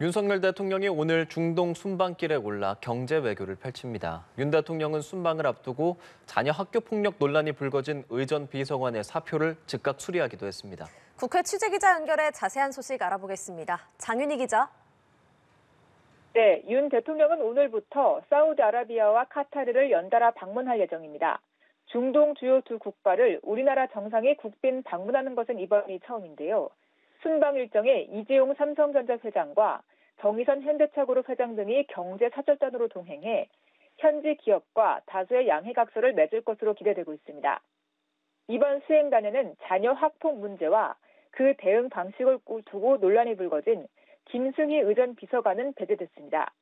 윤석열 대통령이 오늘 중동 순방길에 올라 경제 외교를 펼칩니다. 윤 대통령은 순방을 앞두고 자녀 학교 폭력 논란이 불거진 의전 비서관의 사표를 즉각 수리하기도 했습니다. 국회 취재기자 연결해 자세한 소식 알아보겠습니다. 장윤희 기자. 네, 윤 대통령은 오늘부터 사우디아라비아와 카타르를 연달아 방문할 예정입니다. 중동 주요 두 국가를 우리나라 정상이 국빈 방문하는 것은 이번이 처음인데요. 순방 일정에 이재용 삼성전자 회장과 정의선 현대차그룹 회장 등이 경제 사절단으로 동행해 현지 기업과 다수의 양해각서를 맺을 것으로 기대되고 있습니다. 이번 수행단에는 자녀 학폭 문제와 그 대응 방식을 두고 논란이 불거진 김승희 의전 비서관은 배제됐습니다.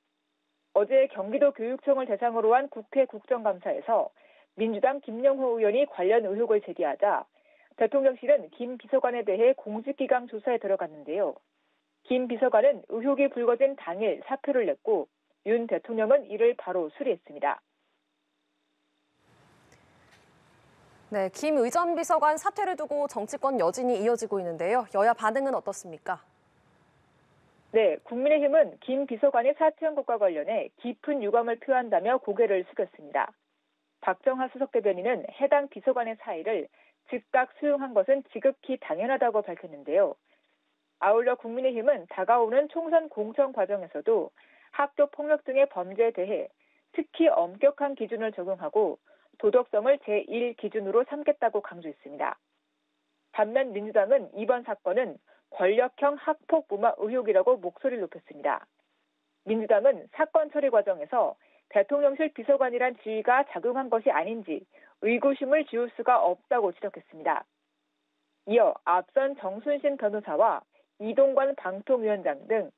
어제 경기도 교육청을 대상으로 한 국회 국정감사에서 민주당 김영호 의원이 관련 의혹을 제기하자 대통령실은 김 비서관에 대해 공직기강 조사에 들어갔는데요. 김 비서관은 의혹이 불거진 당일 사표를 냈고 윤 대통령은 이를 바로 수리했습니다. 네, 김 의전 비서관 사퇴를 두고 정치권 여진이 이어지고 있는데요. 여야 반응은 어떻습니까? 네, 국민의힘은 김 비서관의 사퇴한 것과 관련해 깊은 유감을 표한다며 고개를 숙였습니다. 박정하 수석 대변인은 해당 비서관의 사의를 즉각 수용한 것은 지극히 당연하다고 밝혔는데요. 아울러 국민의힘은 다가오는 총선 공천 과정에서도 학교 폭력 등의 범죄에 대해 특히 엄격한 기준을 적용하고 도덕성을 제1 기준으로 삼겠다고 강조했습니다. 반면 민주당은 이번 사건은 권력형 학폭 무마 의혹이라고 목소리를 높였습니다. 민주당은 사건 처리 과정에서 대통령실 비서관이란 지위가 작용한 것이 아닌지 의구심을 지울 수가 없다고 지적했습니다. 이어 앞선 정순신 변호사와 이동관 방통위원장 등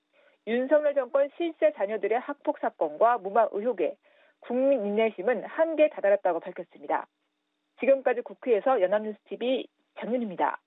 윤석열 정권 실세 자녀들의 학폭 사건과 무마 의혹에 국민 인내심은 한계에 다다랐다고 밝혔습니다. 지금까지 국회에서 연합뉴스TV 장윤입니다.